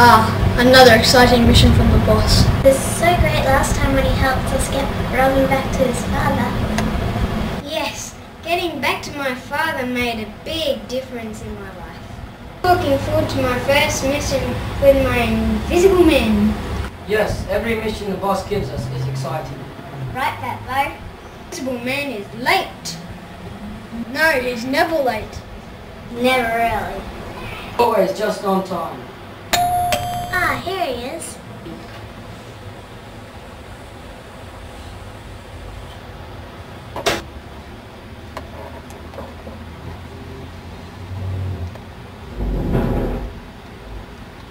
Ah, another exciting mission from the boss. It was so great last time when he helped us get Robin back to his father. Yes, getting back to my father made a big difference in my life. Looking forward to my first mission with my invisible men. Yes, every mission the boss gives us is exciting. Right, Fat Bo? Invisible man is late. No, he's never late. Never really. Always just on time. Is.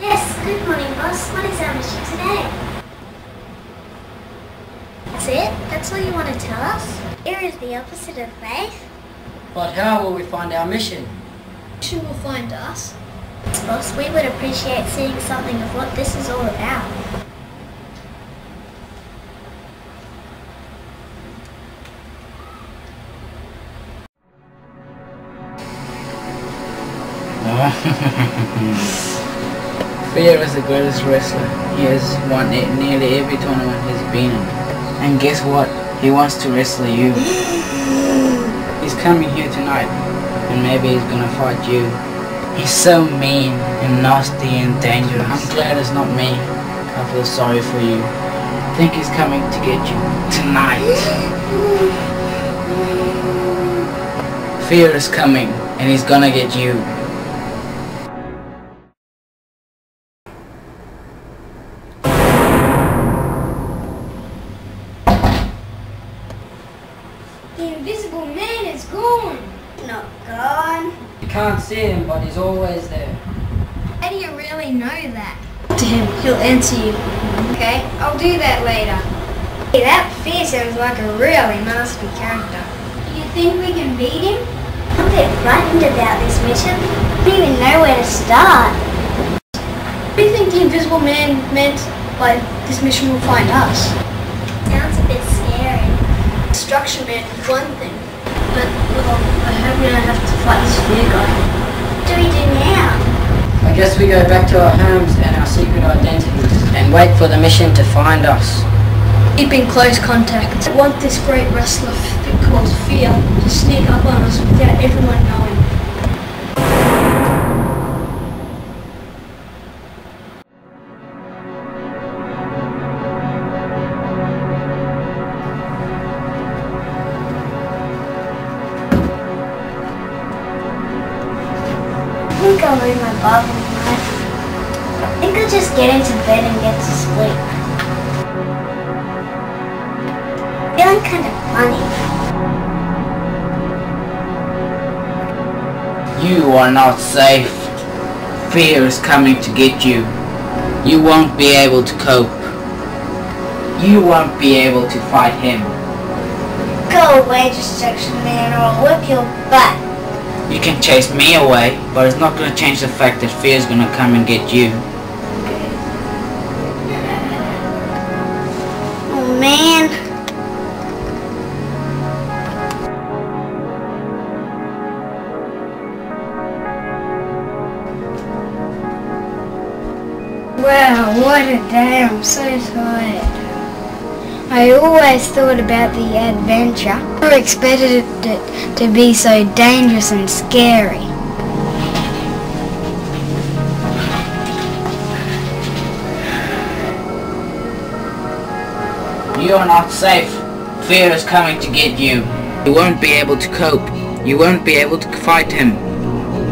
Yes, good morning, boss. What is our mission today? That's it? That's all you want to tell us? Here is the opposite of faith. But how will we find our mission? Mission will find us. Boss, we would appreciate seeing something of what this is all about. Fear is the greatest wrestler. He has won it nearly every tournament he's been in. And guess what? He wants to wrestle you. He's coming here tonight, and maybe he's gonna fight you. He's so mean and nasty and dangerous. I'm glad it's not me. I feel sorry for you. I think he's coming to get you tonight. Fear is coming, and he's gonna get you. Can't see him, but he's always there. How do you really know that? To him, he'll answer you. Okay, I'll do that later. Hey, that fear sounds like a really nasty character. Do you think we can beat him? I'm a bit frightened about this mission. I don't even know where to start. What do you think the invisible man meant by this mission will find us? Sounds a bit scary. Destruction man is one thing. But, well, I hope we don't have to fight this fear guy. What do we do now? I guess we go back to our homes and our secret identities and wait for the mission to find us. Keep in close contact. I want this great wrestler f- called Fear to sneak up on us without everyone knowing. Think I'll read my Bible tonight. I think I'll just get into bed and get to sleep. Feeling kind of funny. You are not safe. Fear is coming to get you. You won't be able to cope. You won't be able to fight him. Go away, Destruction Man, or I'll whip your butt. You can chase me away, but it's not gonna change the fact that fear is gonna come and get you. Oh man. Wow, what a day. I'm so tired. I always thought about the adventure. I Never expected it to be so dangerous and scary. You are not safe. Fear is coming to get you. You won't be able to cope. You won't be able to fight him.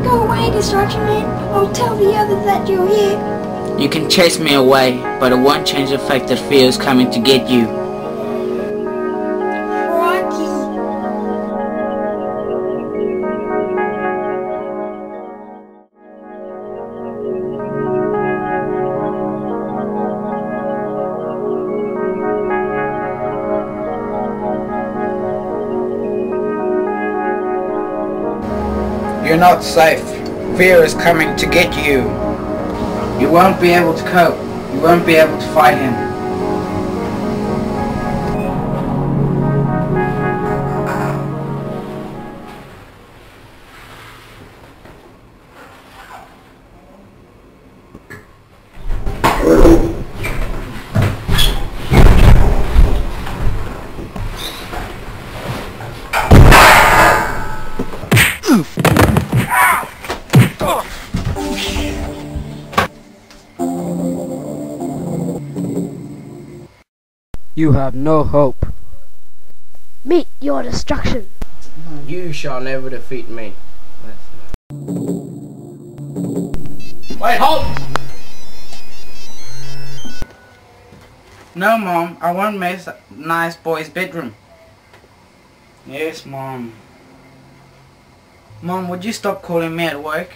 Go away, Destruction Man. I'll tell the others that you're here. You can chase me away, but it won't change the fact that fear is coming to get you. You're not safe. Fear is coming to get you. You won't be able to cope. You won't be able to fight him. You have no hope. Meet your destruction. You shall never defeat me. Wait, halt! No, Mom. I won't mess nice boy's bedroom. Yes, Mom. Mom, would you stop calling me at work?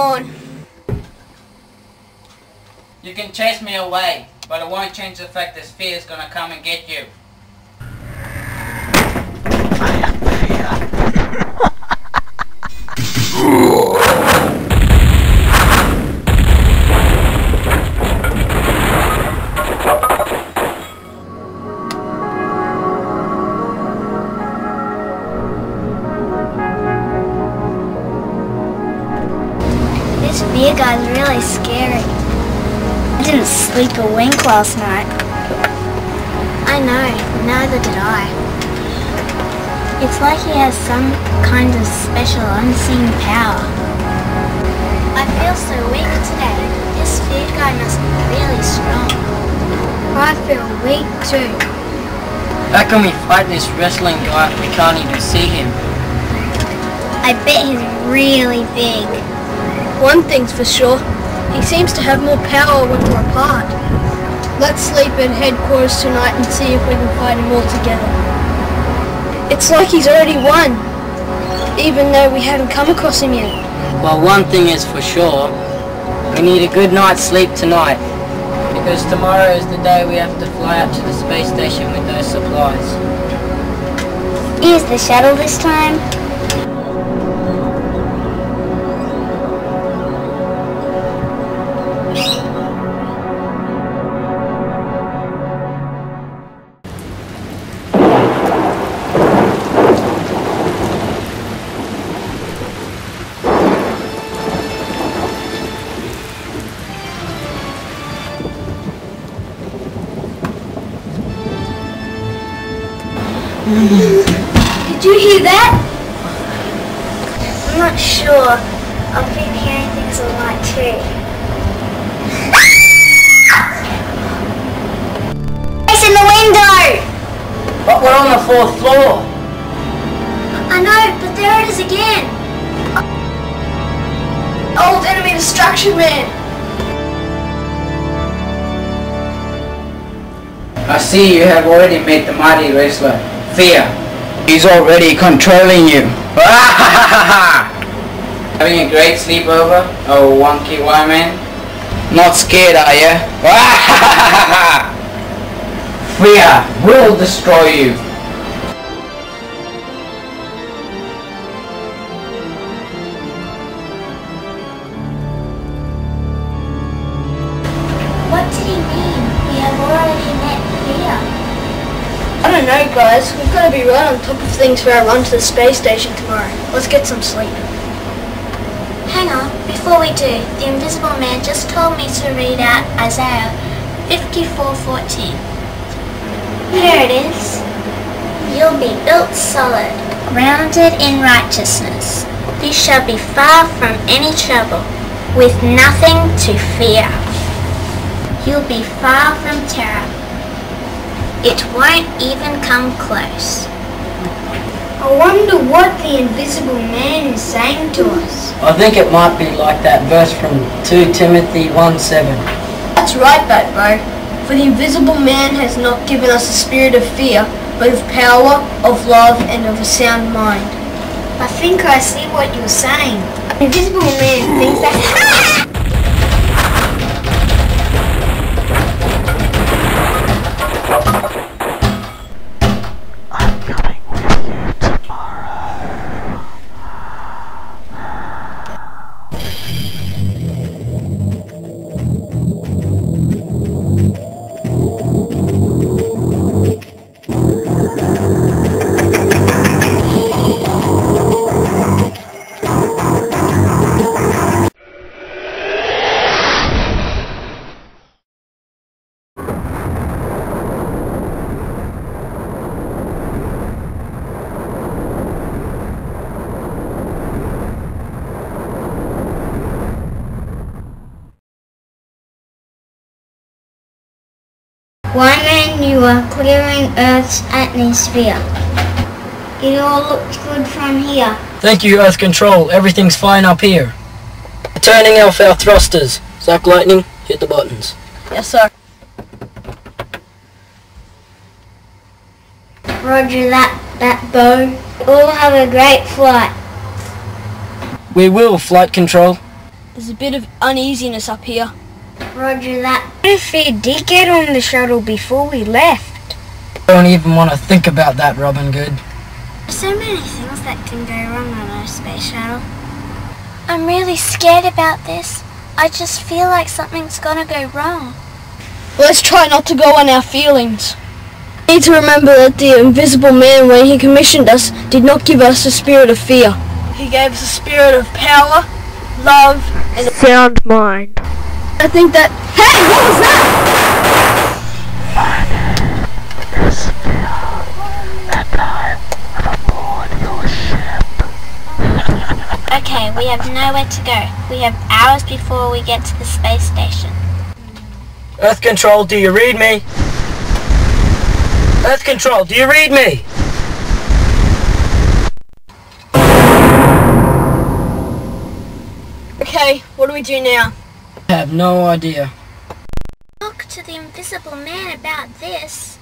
He's. You can chase me away, but it won't change the fact that fear is gonna come and get you. This beer guy's really scary. I didn't sleep a wink last night. I know, neither did I. It's like he has some kind of special unseen power. I feel so weak today. This fear guy must be really strong. I feel weak too. How can we fight this wrestling guy if we can't even see him? I bet he's really big. One thing's for sure. He seems to have more power when we're apart. Let's sleep at headquarters tonight and see if we can fight him all together. It's like he's already won, even though we haven't come across him yet. Well, one thing is for sure. We need a good night's sleep tonight. Because tomorrow is the day we have to fly out to the space station with those supplies. Use the shuttle this time. Sure. I've been hearing things all night too. It's in the window! But we're on the fourth floor. I know, but there it is again. Old enemy destruction man. I see you have already met the mighty wrestler, Fear. He's already controlling you. Having a great sleepover, oh wonky white man? Not scared, are you? Fear will destroy you. What did he mean? We have already met Fear. I don't know, guys. We've got to be right on top of things for our run to the space station tomorrow. Let's get some sleep. Hang on, before we do, the invisible man just told me to read out Isaiah 54:14. Here it is. You'll be built solid, grounded in righteousness. You shall be far from any trouble, with nothing to fear. You'll be far from terror. It won't even come close. I wonder what the invisible man is saying to us. I think it might be like that verse from 2 Timothy 1:7. That's right, Bat Bro. For the invisible man has not given us a spirit of fear, but of power, of love, and of a sound mind. I think I see what you're saying. The invisible man thinks that... clearing Earth's atmosphere. It all looks good from here. Thank you, Earth Control. Everything's fine up here. Turning off our thrusters. Zack Lightning, hit the buttons. Yes, sir. Roger that, that bow. All have a great flight. We will, Flight Control. There's a bit of uneasiness up here. Roger that. What if we did get on the shuttle before we left? Don't even want to think about that, Robin Good. There's so many things that can go wrong on a space shuttle. I'm really scared about this. I just feel like something's gonna go wrong. Let's try not to go on our feelings. We need to remember that the Invisible Man, when he commissioned us, did not give us a spirit of fear. He gave us a spirit of power, love, and a sound mind. I think that... Hey, what was that? Is fear, and I am aboard your ship. Okay, we have nowhere to go. We have hours before we get to the space station. Earth Control, do you read me? Earth Control, do you read me? Okay, what do we do now? I have no idea. Talk to the Invisible Man about this.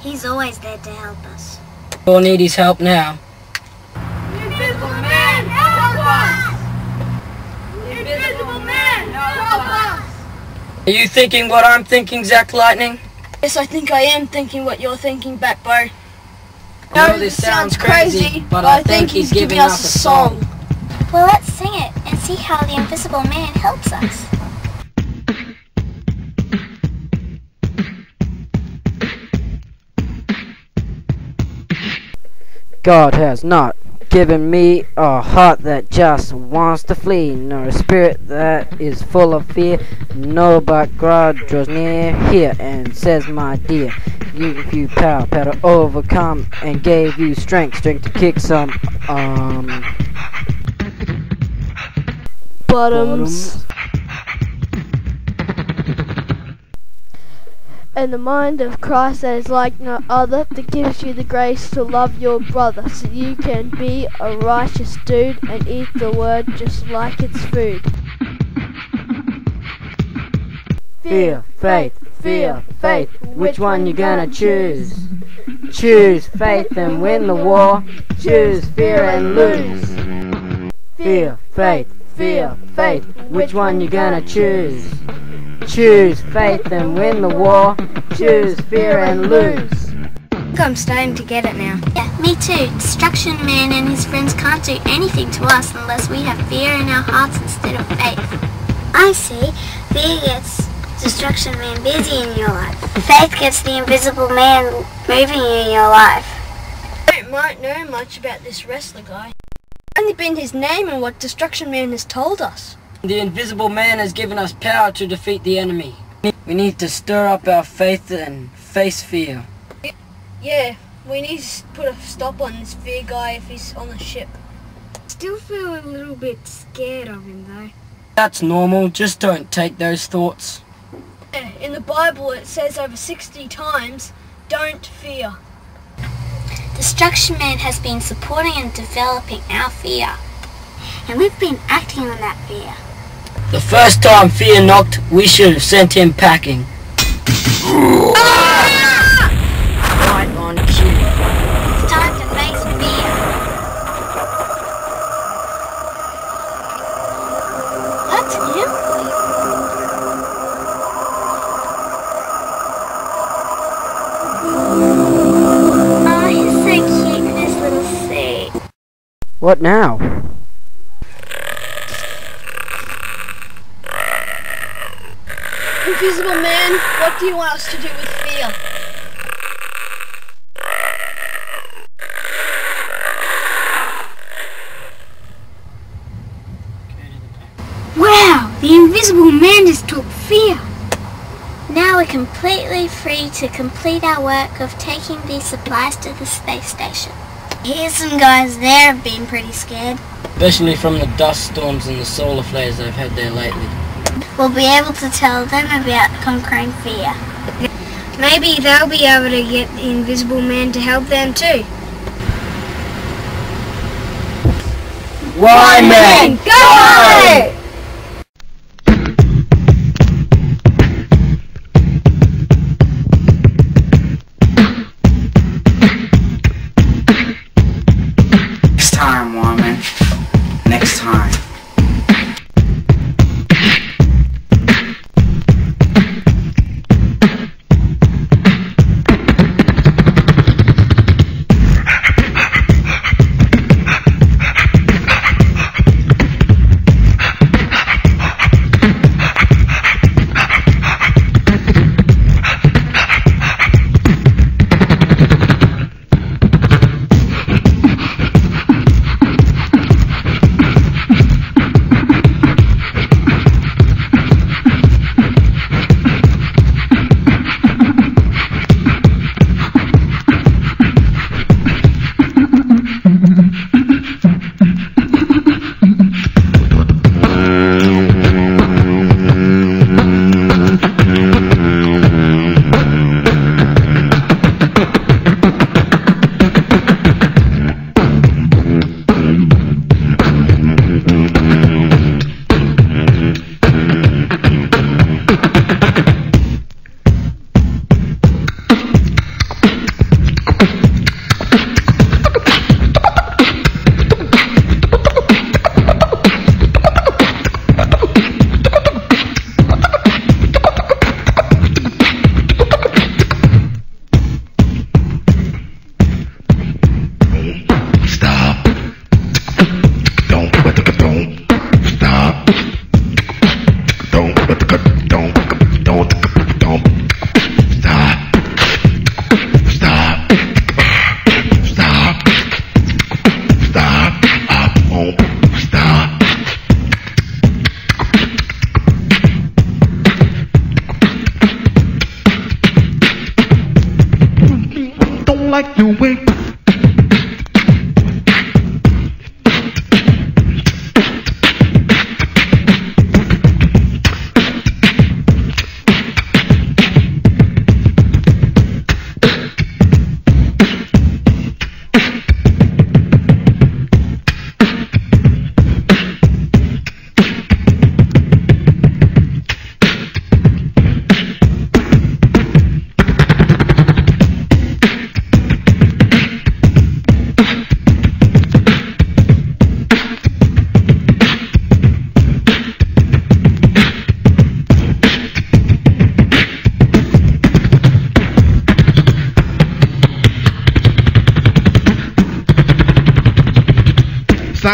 He's always there to help us. We'll need his help now. Invisible Man, help us! Invisible Man, help us! Are you thinking what I'm thinking, Zack Lightning? Yes, I think I am thinking what you're thinking, Batbo. I know this sounds crazy, but I think he's giving us a song. Well, let's sing it and see how the Invisible Man helps us. God has not given me a heart that just wants to flee, nor a spirit that is full of fear. No, but God draws near here and says, My dear, give you power, power to overcome, and gave you strength, strength to kick some um Bottoms. And the mind of Christ that is like no other, that gives you the grace to love your brother, so you can be a righteous dude and eat the word just like it's food. fear, faith, fear, faith. Which one you gonna choose? Choose faith and win the war. Choose fear and lose. Fear, faith, fear, faith. Which one you gonna choose? Choose faith and win the war. Choose fear and lose. I think I'm starting to get it now. Yeah, me too. Destruction Man and his friends can't do anything to us unless we have fear in our hearts instead of faith. I see. Fear gets Destruction Man busy in your life. Faith gets the Invisible Man moving you in your life. I don't might know much about this wrestler guy. Only been his name and what Destruction Man has told us. The Invisible Man has given us power to defeat the enemy. We need to stir up our faith and face fear. Yeah, we need to put a stop on this fear guy if he's on the ship. Still feel a little bit scared of him though. That's normal, just don't take those thoughts. Eh, in the Bible it says over 60 times, don't fear. Destruction Man has been supporting and developing our fear. And we've been acting on that fear. The first time fear knocked, we should have sent him packing. Right on cue. It's time to face fear. That's him. Oh, he's so cute in his little suit. What now? Invisible Man, what do you want us to do with fear? Wow, the invisible man just took fear. Now we're completely free to complete our work of taking these supplies to the space station. Here's some guys there have been pretty scared. Especially from the dust storms and the solar flares they've had there lately. We'll be able to tell them about conquering fear. Maybe they'll be able to get the Invisible Man to help them too. One man, go!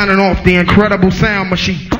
Signing off the incredible sound machine.